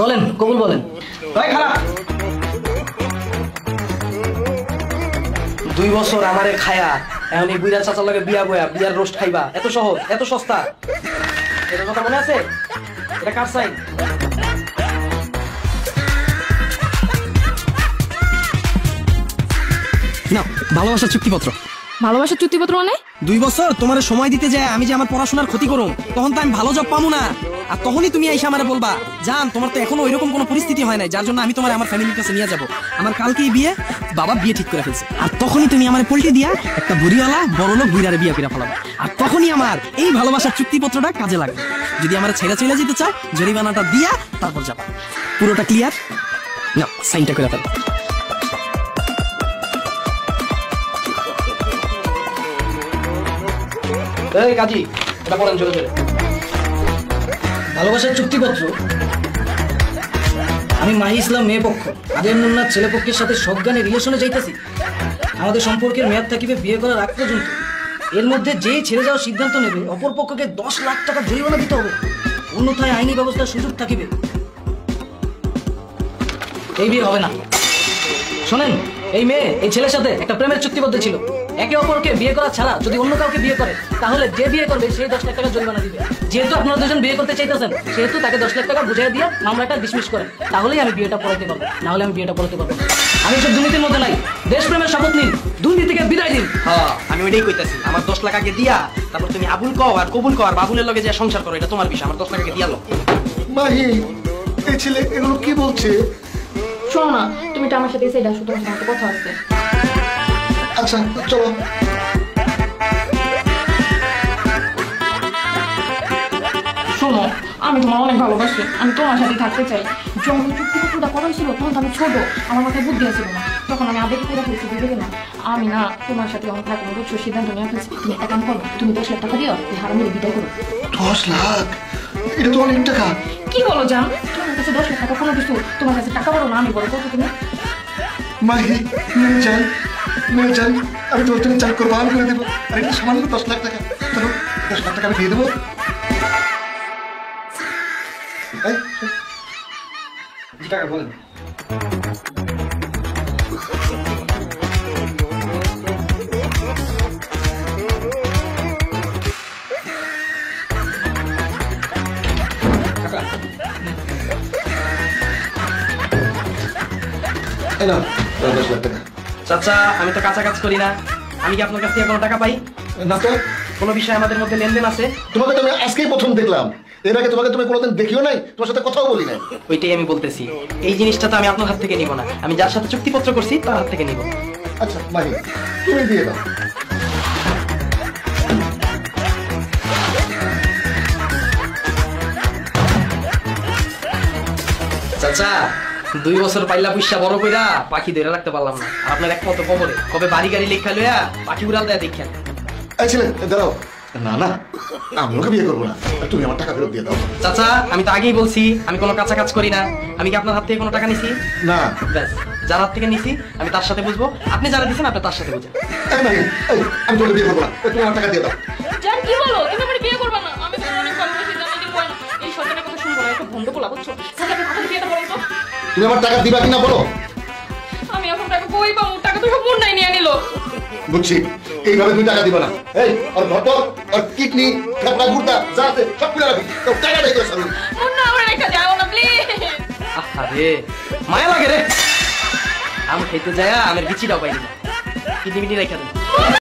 বলেন কবুল বলেন। ভাই খারাপ দুই বছর আমারে খায়া এখন এই বুইরা চাচার লগে বিয়া বয়া বিয়ার রোস্ট খাইবা এত সহজ এত সস্তা। এটা কথা মনে আছে? এটা কার সাইন? না ভালোবাসার চুক্তিপত্র। ভালোবাসার চুক্তিপত্র মানে? দুই বছর তোমার সময় দিতে যায়, আমি যে আমার পড়াশোনার ক্ষতি করুম, তখন তো আমি ভালো জব পাবো না। আর তখনই তুমি এসে আমারে বলবা, জান, তোমার তো এখনও ওইরকম কোনো পরিস্থিতি হয় নাই, যার জন্য আমি তোমার আমার ফ্যামিলির কাছে নিয়ে যাব। আমার কালকেই বিয়ে, বাবা বিয়ে ঠিক করে ফেলছে। আর তখনই তুমি আমার পোল্টে দিয়া একটা বুড়িওয়ালা বড় লোক বুড়ারে বিয়ে করে ফেলাবো। আর তখনই আমার এই ভালোবাসার চুক্তিপত্রটা কাজে লাগবে। যদি আমার ছেড়ে চলে যেতে চাও জরিমানাটা দিয়া তারপর যাবা। পুরোটা ক্লিয়ার না সাইনটা করে ফেলো। এই কাজী, এটা পড়েন চলে চলে ভালোবাসার চুক্তিপত্র আমি মাহি ইসলাম, মেয়ে পক্ষ। আদের মুন্নার ছেলে পক্ষের সাথে সজ্ঞানে রিলেশনে যাইতেছি। আমাদের সম্পর্কের মেয়াদ থাকিবে বিয়ে করার আগ পর্যন্ত। এর মধ্যে যেই ছেড়ে যাওয়ার সিদ্ধান্ত নেবে, অপর পক্ষকে দশ লাখ টাকা জরিমানা দিতে হবে। অন্যথায় আইনি ব্যবস্থার সুযোগ থাকিবে। এই বিয়ে হবে না। শোনেন, এই মেয়ে, এই ছেলের সাথে একটা প্রেমের চুক্তিবদ্ধ ছিল। একে অপরকে বিয়ে করা ছাড়া যদি অন্য কাউকে বিয়ে করে তাহলে যে বিয়ে করবে সেই দশ লাখ টাকা জরিমানা দিবে। যেহেতু আপনারা দুজন বিয়ে করতে চাইতেছেন সেহেতু তাকে দশ লাখ টাকা বুঝিয়ে দিয়ে মামলাটা ডিসমিস করেন। তাহলেই আমি বিয়েটা পড়াইতে পারব। না হলে আমি বিয়েটা পড়াতে পারব না। আমি সব দুর্নীতির মধ্যে নাই। দেশপ্রেমের শপথ নিন। দুর্নীতিকে বিদায় দিন হ্যাঁ আমি ওইটাই কইতাছি। আমার দশ লাখ আগে দিয়া তারপর তুমি আবুল কও আর কবুল কও আর বাবুলের লগে যে সংসার করো এটা তোমার বিষয়। আমার দশ লাখ আগে দিয়া লো মাহি এই ছেলে এগুলো কি বলছে? শোনো না তুমি তো আমার সাথে এসে আসো তোমার কথা আছে। আচ্ছা চলো। শোনো আমি তোমার অনেক ভালোবাসি। আমি তোমার সাথে থাকতে চাই। যখন চুক্তিপত্রটা করা ছিল তখন তো আমি ছোট আমার মাথায় বুদ্ধি আসছিল না তখন আমি আবেগ করে ফেলছি বুঝে না। আমি না তোমার সাথে অনেক থাকব বুঝছ সিদ্ধান্ত নিয়ে ফেলছি। তুমি এক কাম করো তুমি দশ লাখ টাকা দিও হারামির বিদায় করো। দশ লাখ? এটা তো অনেক টাকা। কি বলো জান? তোমার কাছে দশ লাখ টাকা কোনো কিছু তোমার কাছে টাকা বলো না আমি বলো কত তুমি। মাহি চান মেয়ে চান আমি তোমার জন্য চাল করব, আমি করে দেবো। আর এটা সামান্য দশ লাখ টাকা। চলো, দশ লাখ টাকা আমি দিয়ে দেবো। দশ লাখ টাকা। চাচা আমি তো কাছাকাছি করি না। আমি কি আপনার কাছ থেকে কোনো টাকা পাই? না তো কোনো বিষয়ে আমাদের মধ্যে লেনদেন আছে? তোমাকে তো আমি আজকেই প্রথম দেখলাম। এর আগে তোমাকে তুমি কোনোদিন দেখিও নাই তোমার সাথে কথাও বলি নাই। ওইটাই আমি বলতেছি। এই জিনিসটা তো আমি আপনার হাত থেকে নিব না। আমি যার সাথে চুক্তিপত্র করছি তার হাত থেকে নিব। আচ্ছা মাহি তুমি দিয়ে দাও। চাচা দুই বছর পাইলা পুষা বড় কইরা পাখি ধরে রাখতে পারলাম না। আপনার আপনার একমত খবরে কবে বাড়ি গাড়ি লেখা লইয়া পাখি উড়াল দেয়া দেখেন। এই ছেলে দাঁড়াও। না না আমি ওকে বিয়ে করব না। তুমি আমার টাকা ফেরত দিয়ে দাও। চাচা আমি তো আগেই বলছি আমি কোনো কাঁচা কাজ করি না। আমি কি আপনার হাত থেকে কোনো টাকা নিছি? না। ব্যাস যার হাত থেকে নিছি আমি তার সাথে বুঝব। আপনি যারা দিচ্ছেন আপনি তার সাথে বুঝেন। আমি তোকে বিয়ে করব না। তুমি আমার টাকা দিয়ে দাও। জান কি বলো? তুমি আমার বিয়ে করবে না। আমি তোমার অনেক ভালোবাসি জান না? এই সরকারের কথা শুনব না একটা বুঝছ? সাথে আপনি কথা তো তুমি আমার টাকা দিবা কিনা বলো? আমি এখন টাকা কই পাবো? টাকা তো সব মুন্ডাই নিয়ে নিল বুঝছি। এইভাবে তুমি টাকা দিবা না। এই আর ঘটক আর কিডনি ফেফড়া গুড়টা যা আছে সব খুলে রাখি। তো টাকা সামনে মুন্ডা আমার রেখা যাও না প্লিজ আরে মায়া লাগে রে। আম খেতে যায় আমের বিচিটাও পাইনি কিডনি মিটি রেখে দেন